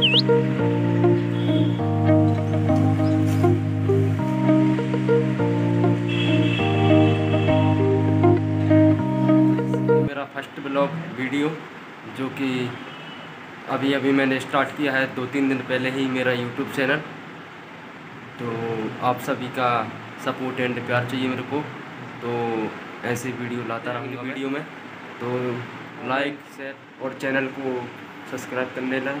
मेरा first blog video, जो कि अभी अभी मैंने स्टार्ट किया है दो तीन दिन पहले ही मेरा यूट्यूब चैनल। तो आप सभी का सपोर्ट एंड प्यार चाहिए मेरे को। तो ऐसे वीडियो लाता रहूँगा वीडियो में। तो लाइक शेयर और चैनल को सब्सक्राइब करने लाए